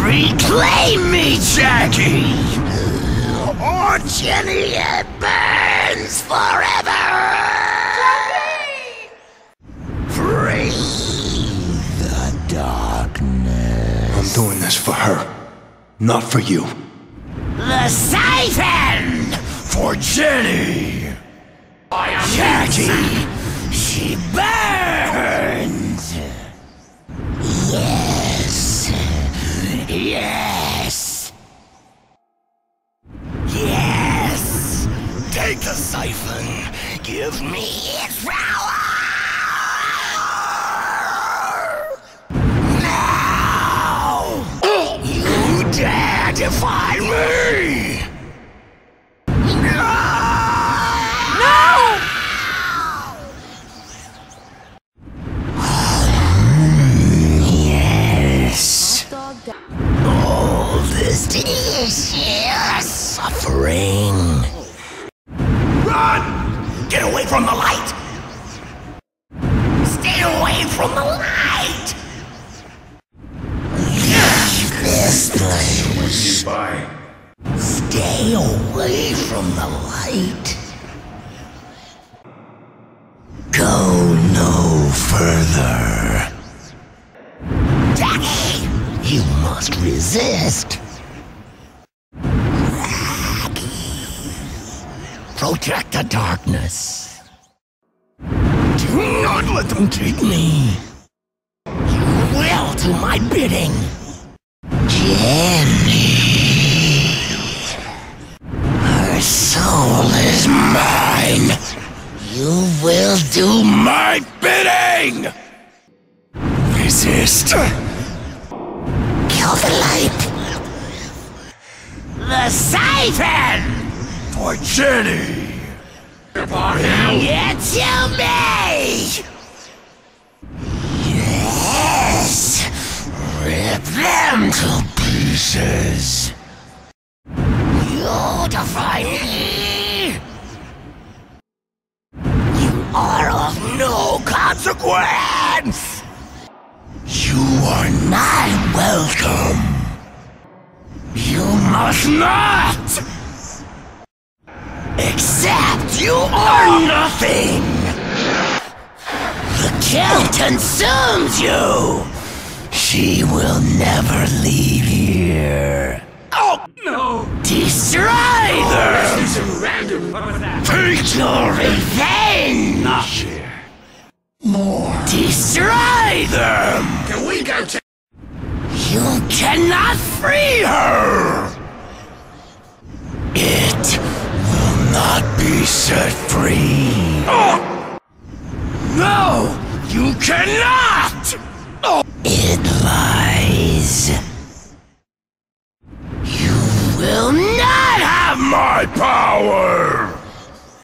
Reclaim me, Jackie! Or Jenny, it burns forever! Free the darkness. I'm doing this for her, not for you. The Siphon! For Jenny! Jackie! She burns! Yes! Yes! Take the siphon! Give me its power! Now! You dare defy me! Suffering. Run! Get away from the light! Stay away from the light! This place. Stay away from the light. Go no further. Jackie! You must resist. Protect the darkness. Do not let them take me. You will do my bidding. Jenny. Her soul is mine. You will do my bidding! Resist. Kill the light. The siphon! For Jenny! Get to me! Yes! Rip them to pieces! You defy me! You are of no consequence! You are not welcome! You must not! Except you are nothing! The kill consumes you! She will never leave here! Oh, no! Destroy oh, them! This is random. What was that? Take your revenge! Not here. More. Destroy them! Can we go to... You cannot free her! Set free. No! You cannot! Oh! It lies. You will not have my power!